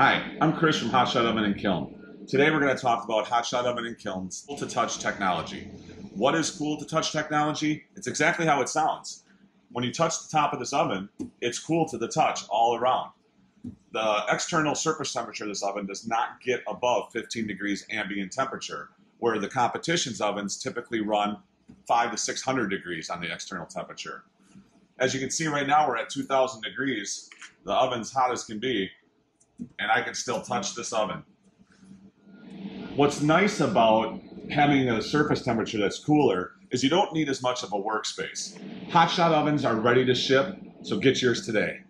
Hi, I'm Chris from Hot Shot Oven and Kiln. Today we're going to talk about Hot Shot Oven and Kiln's cool to touch technology. What is cool to touch technology? It's exactly how it sounds. When you touch the top of this oven, it's cool to the touch all around. The external surface temperature of this oven does not get above 15 degrees ambient temperature, where the competition's ovens typically run 5 to 600 degrees on the external temperature. As you can see right now, we're at 2000 degrees. The oven's hot as can be, and I can still touch this oven. What's nice about having a surface temperature that's cooler is you don't need as much of a workspace. Hot shot ovens are ready to ship, so get yours today.